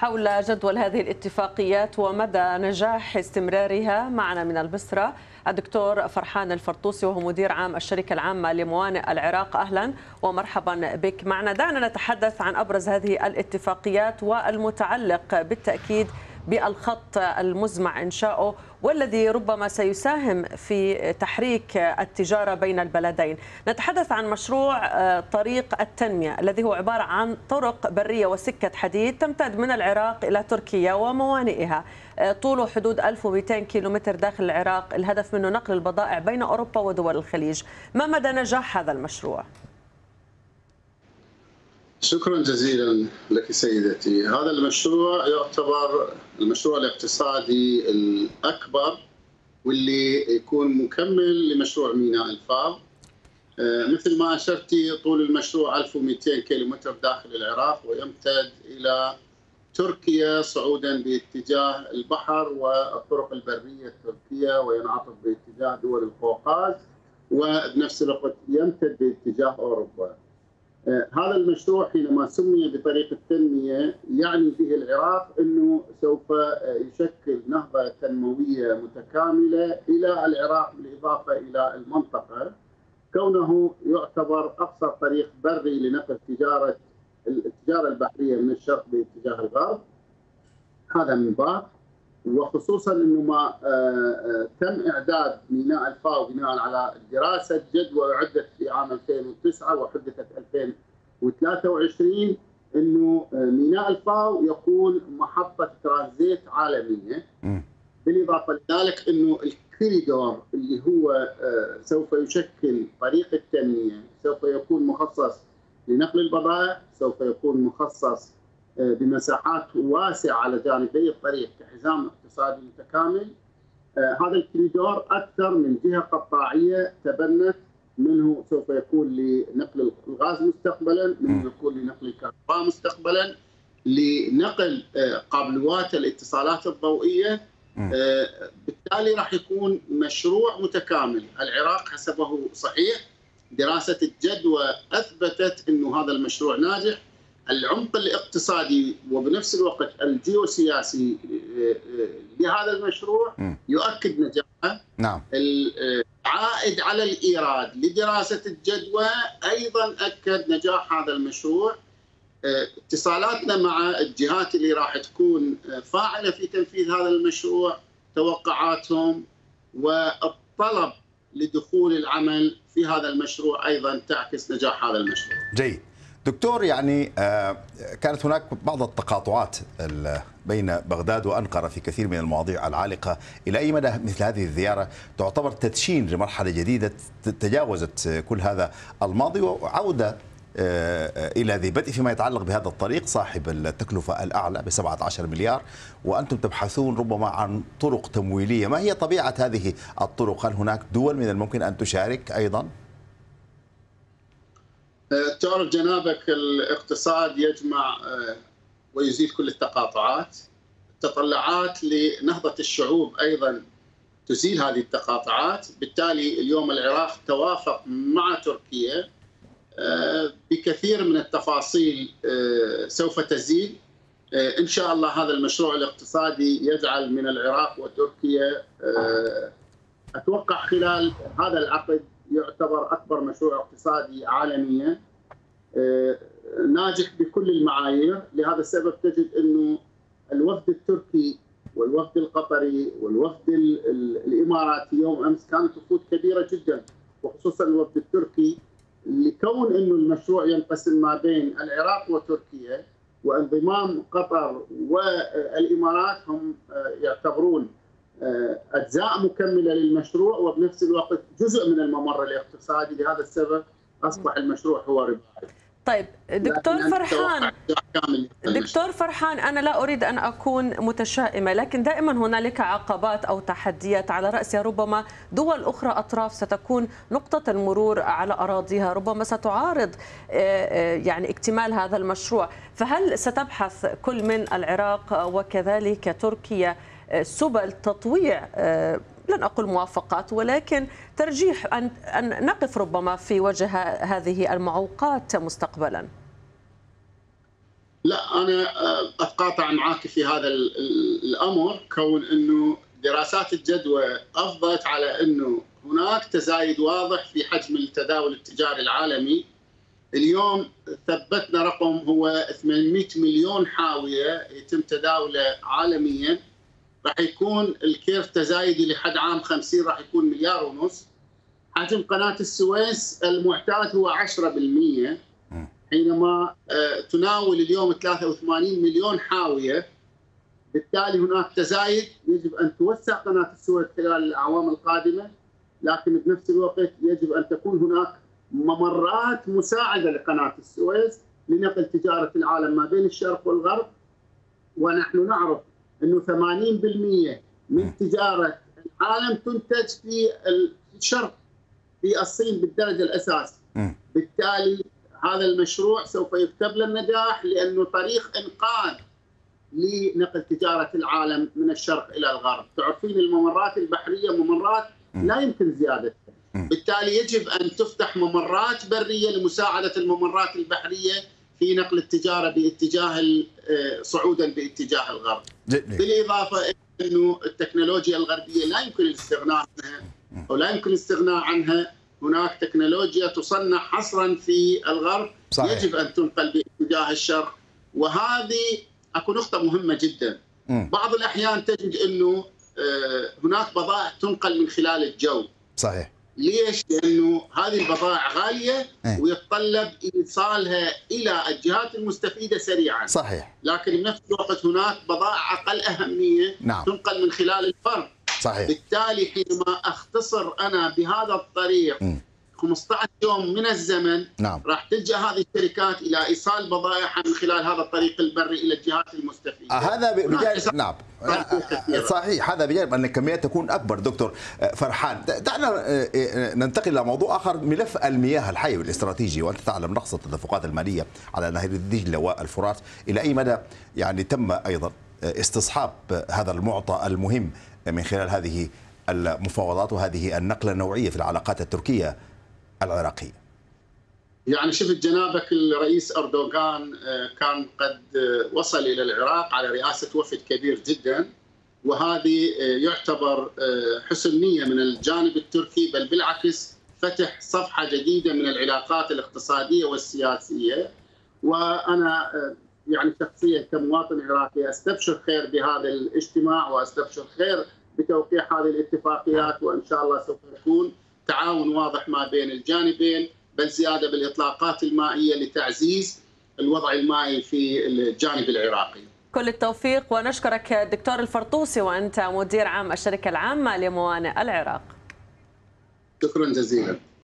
حول جدول هذه الاتفاقيات ومدى نجاح استمرارها. معنا من البصرة الدكتور فرحان الفرطوسي وهو مدير عام الشركة العامة لموانئ العراق. أهلا ومرحبا بك معنا. دعنا نتحدث عن أبرز هذه الاتفاقيات والمتعلق بالتأكيد بالخط المزمع إنشاؤه والذي ربما سيساهم في تحريك التجارة بين البلدين. نتحدث عن مشروع طريق التنمية الذي هو عبارة عن طرق برية وسكة حديد تمتد من العراق إلى تركيا وموانئها. طوله حدود 1200 كيلومتر داخل العراق. الهدف منه نقل البضائع بين أوروبا ودول الخليج. ما مدى نجاح هذا المشروع؟ شكرا جزيلا لك سيدتي. هذا المشروع يعتبر المشروع الاقتصادي الأكبر واللي يكون مكمل لمشروع ميناء الفاو مثل ما أشرتي طول المشروع 1200 كيلومتر داخل العراق ويمتد إلى تركيا صعودا باتجاه البحر والطرق البرية التركية وينعطف باتجاه دول القوقاز. وبنفس الوقت يمتد باتجاه أوروبا. هذا المشروع حينما سمي بطريق التنميه يعني به العراق إنه سوف يشكل نهضة تنموية متكاملة إلى العراق بالإضافة إلى المنطقة. كونه يعتبر اقصر طريق بري لنقل تجارة التجارة البحرية من الشرق باتجاه الغرب. هذا من باب. وخصوصا إنه ما تم إعداد ميناء الفاو بناء على دراسة جدوى اعدت في عام 2009 وحدثت 2023 إنه ميناء الفاو يكون محطة ترانزيت عالمية. بالإضافة لذلك إنه الكوريدور اللي هو سوف يشكل طريق التنميه سوف يكون مخصص لنقل البضائع سوف يكون مخصص بمساحات واسعة على جانبي الطريق كحزام اقتصادي متكامل. هذا الكوريدور أكثر من جهة قطاعية تبنت منه سوف يكون لنقل الغاز مستقبلا منه يكون لنقل الكهرباء مستقبلا لنقل قابلوات الاتصالات الضوئية. بالتالي راح يكون مشروع متكامل. العراق حسبه صحيح دراسة الجدوى أثبتت إنه هذا المشروع ناجح. العمق الاقتصادي وبنفس الوقت الجيوسياسي لهذا المشروع يؤكد نجاحه نعم العائد على الإيراد لدراسة الجدوى أيضا أكد نجاح هذا المشروع اتصالاتنا مع الجهات اللي راح تكون فاعلة في تنفيذ هذا المشروع توقعاتهم والطلب لدخول العمل في هذا المشروع أيضا تعكس نجاح هذا المشروع. جيد. دكتور يعني كانت هناك بعض التقاطعات بين بغداد وأنقرة في كثير من المواضيع العالقة، إلى أي مدى مثل هذه الزيارة تعتبر تدشين لمرحلة جديدة تجاوزت كل هذا الماضي وعودة إلى ذي بدء فيما يتعلق بهذا الطريق صاحب التكلفة الأعلى ب 17 مليار وأنتم تبحثون ربما عن طرق تمويلية، ما هي طبيعة هذه الطرق؟ هل هناك دول من الممكن أن تشارك أيضا؟ تعرف جنابك الاقتصاد يجمع ويزيل كل التقاطعات. التطلعات لنهضة الشعوب أيضا تزيل هذه التقاطعات. بالتالي اليوم العراق توافق مع تركيا بكثير من التفاصيل سوف تزيل إن شاء الله هذا المشروع الاقتصادي يجعل من العراق وتركيا أتوقع خلال هذا العقد يعتبر أكبر مشروع اقتصادي عالميا. ناجح بكل المعايير. لهذا السبب تجد إنه الوفد التركي والوفد القطري والوفد الإماراتي يوم أمس كانت وفود كبيرة جدا وخصوصا الوفد التركي. لكون إنه المشروع ينقسم ما بين العراق وتركيا وانضمام قطر والإمارات هم يعتبرون أجزاء مكملة للمشروع وبنفس الوقت جزء من الممر الاقتصادي لهذا السبب أصبح المشروع هو ربحي. طيب دكتور فرحان دكتور فرحان أنا لا أريد أن أكون متشائمة لكن دائما هنالك عقبات أو تحديات على راسها ربما دول أخرى أطراف ستكون نقطة المرور على أراضيها ربما ستعارض يعني اكتمال هذا المشروع. فهل ستبحث كل من العراق وكذلك تركيا سبل تطويع لن أقول موافقات ولكن ترجيح أن أن نقف ربما في وجه هذه المعوقات مستقبلا. لا أنا أتقاطع معك في هذا الأمر كون إنه دراسات الجدوى أفضت على إنه هناك تزايد واضح في حجم التداول التجاري العالمي اليوم ثبتنا رقم هو 800 مليون حاوية يتم تداوله عالميا راح يكون الكيرف تزايدي لحد عام 50 راح يكون مليار ونص. حجم قناة السويس المعتاد هو 10% حينما تناول اليوم 83 مليون حاوية بالتالي هناك تزايد يجب أن توسع قناة السويس خلال الأعوام القادمة. لكن بنفس الوقت يجب أن تكون هناك ممرات مساعدة لقناة السويس لنقل تجارة العالم ما بين الشرق والغرب. ونحن نعرف إنه 80% من تجارة العالم تنتج في الشرق في الصين بالدرجة الاساسيه بالتالي هذا المشروع سوف يكتب له النجاح لأنه طريق إنقاذ لنقل تجارة العالم من الشرق إلى الغرب، تعرفين الممرات البحرية ممرات لا يمكن زيادتها. بالتالي يجب أن تفتح ممرات برية لمساعدة الممرات البحرية في نقل التجارة باتجاه صعودا باتجاه الغرب. بالإضافة أنه التكنولوجيا الغربية لا يمكن الاستغناء عنها أو لا يمكن الاستغناء عنها. هناك تكنولوجيا تصنع حصرا في الغرب. صحيح. يجب أن تنقل باتجاه الشرق. وهذه أكو نقطة مهمة جدا. م. بعض الأحيان تجد أنه هناك بضائع تنقل من خلال الجو. صحيح. ليش؟ لأنه هذه البضائع غالية إيه؟ ويتطلب إيصالها إلى الجهات المستفيدة سريعا. صحيح. لكن بنفس الوقت هناك بضائع أقل أهمية نعم. تنقل من خلال الفرد. صحيح. بالتالي حينما أختصر أنا بهذا الطريق م. 15 يوم من الزمن نعم. راح تلجأ هذه الشركات إلى إيصال بضائعها من خلال هذا الطريق البري إلى الجهات المستفيدة. هذا بجانب نعم. صحيح هذا بجانب أن الكميات تكون أكبر دكتور فرحان. دعنا ننتقل إلى موضوع آخر ملف المياه الحي والاستراتيجي وأنت تعلم نقص التدفقات المالية على نهر دجله والفرات. إلى أي مدى يعني تم أيضا استصحاب هذا المعطى المهم من خلال هذه المفاوضات وهذه النقلة النوعية في العلاقات التركية العراقيه يعني شفت جنابك الرئيس أردوغان كان قد وصل إلى العراق على رئاسة وفد كبير جدا وهذه يعتبر حسن نية من الجانب التركي بل بالعكس فتح صفحة جديدة من العلاقات الاقتصادية والسياسية. وأنا يعني شخصيا كمواطن عراقي أستبشر خير بهذا الاجتماع وأستبشر خير بتوقيع هذه الاتفاقيات وإن شاء الله سوف يكون تعاون واضح ما بين الجانبين بل زيادة بالإطلاقات المائية لتعزيز الوضع المائي في الجانب العراقي. كل التوفيق ونشكرك دكتور الفرطوسي وأنت مدير عام الشركة العامة لموانئ العراق. شكرا جزيلا.